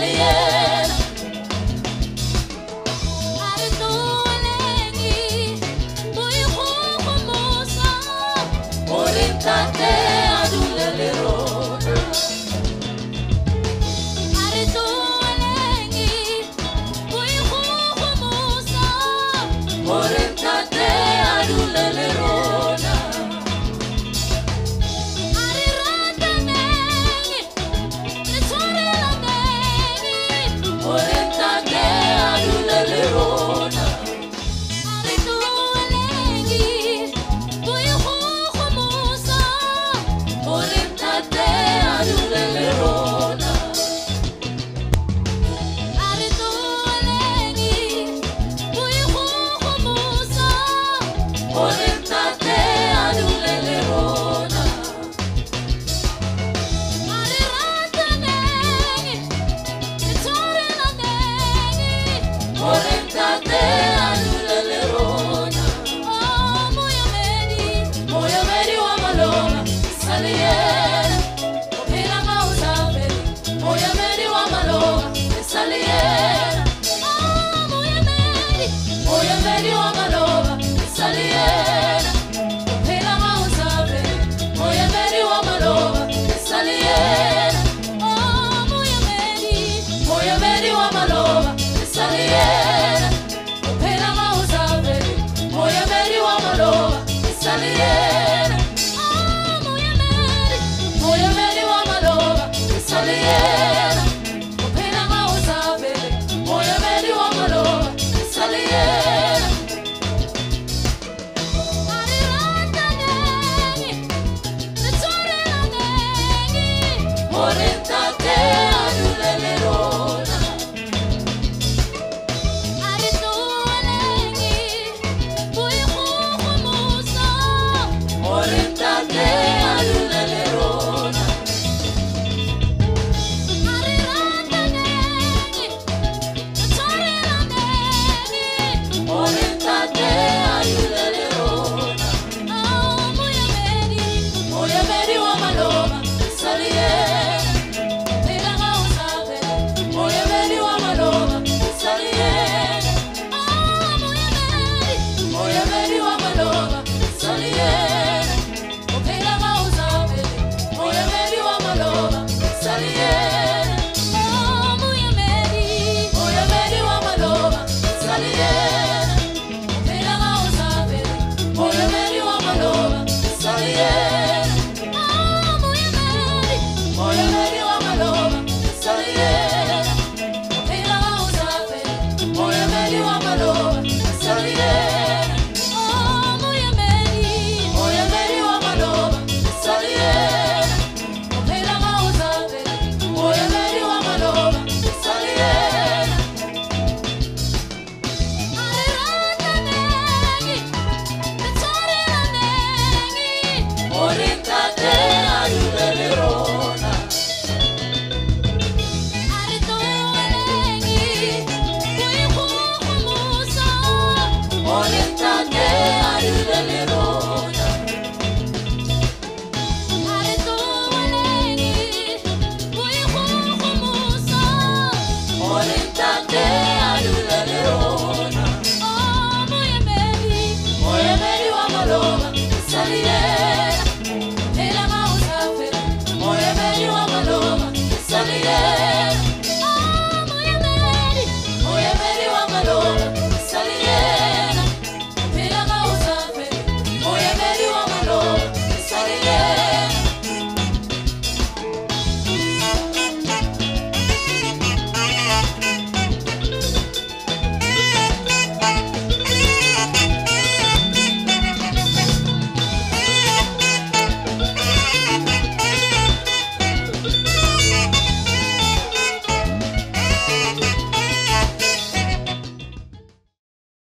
Italian. Malova, Salier.